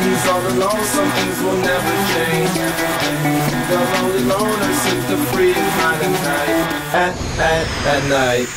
He's are alone, some things will never change. The lonely loner seems to free and hide at night, at, at, at night.